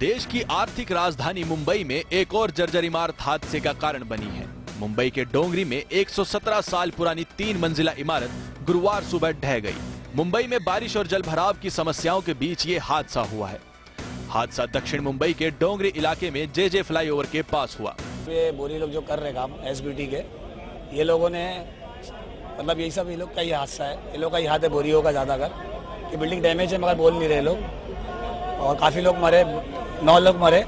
देश की आर्थिक राजधानी मुंबई में एक और जर्जर इमारत हादसे का कारण बनी है। मुंबई के डोंगरी में 117 साल पुरानी तीन मंजिला इमारत गुरुवार सुबह ढह गई। मुंबई में बारिश और जलभराव की समस्याओं के बीच ये हादसा हुआ है। हादसा दक्षिण मुंबई के डोंगरी इलाके में जे जे फ्लाईओवर के पास हुआ। ये बोरी लोग जो कर रहे काम एसबीटी के, ये लोगों ने मतलब यही सब, ये लोग का ही हादसा है। ये लोग का ही हाथ है बोरियों का ज़्यादा कर बिल्डिंग डैमेज है मगर बोल नहीं रहे लोग। और काफ़ी लोग मरे नौ लोग मरे,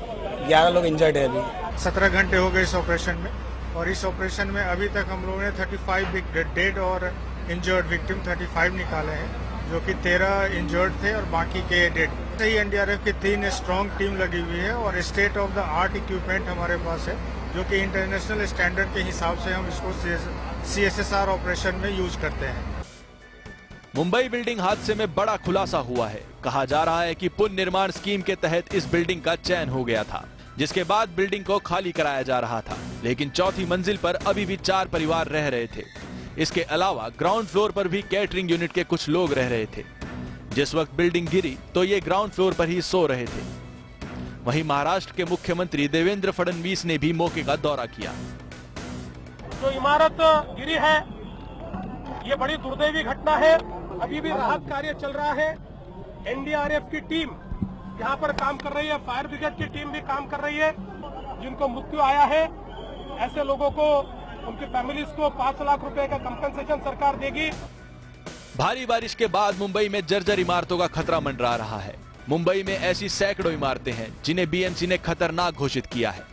ग्यारह लोग इंजर्ड है अभी। सत्रह घंटे हो गए इस ऑपरेशन में, और इस ऑपरेशन में अभी तक हम लोगों ने 35 डेड और इंजर्ड विक्टिम 35 निकाले हैं, जो कि 13 इंजर्ड थे और बाकी के डेड सही एनडीआरएफ की तीन स्ट्रॉन्ग टीम लगी हुई है, और state of the art equipment हमारे पास है, जो कि इंटरनेशनल स्टैंडर्ड के हिसाब से हम इसको C S S R operation में यूज़ करते हैं। मुंबई बिल्डिंग हादसे में बड़ा खुलासा हुआ है। कहा जा रहा है कि पुनः निर्माण स्कीम के तहत इस बिल्डिंग का चयन हो गया था, जिसके बाद बिल्डिंग को खाली कराया जा रहा था, लेकिन चौथी मंजिल पर अभी भी चार परिवार रह रहे थे। इसके अलावा ग्राउंड फ्लोर पर भी कैटरिंग यूनिट के कुछ लोग रह रहे थे। जिस वक्त बिल्डिंग गिरी तो ये ग्राउंड फ्लोर पर ही सो रहे थे। वहीं महाराष्ट्र के मुख्यमंत्री देवेंद्र फडणवीस ने भी मौके का दौरा किया। जो इमारत गिरी है, ये बड़ी दुर्दैवी घटना है। अभी भी राहत कार्य चल रहा है। एनडीआरएफ की टीम यहाँ पर काम कर रही है। फायर ब्रिगेड की टीम भी काम कर रही है, जिनको मृत्यु आया है। ऐसे लोगों को, उनकी फैमिलीज़ को पाँच लाख रुपए का कंपनसेशन सरकार देगी। भारी बारिश के बाद मुंबई में जर्जर इमारतों का खतरा मंडरा रहा है। मुंबई में ऐसी सैकड़ों इमारतें हैं, जिन्हें बीएमसी ने खतरनाक घोषित किया है।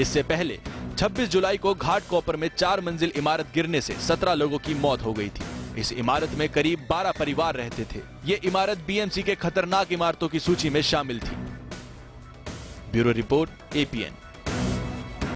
इससे पहले 26 जुलाई को घाट कॉपर में चार मंजिल इमारत गिरने से 17 लोगों की मौत हो गई थी। इस इमारत में करीब 12 परिवार रहते थे। ये इमारत बीएमसी के खतरनाक इमारतों की सूची में शामिल थी। Bureau report APN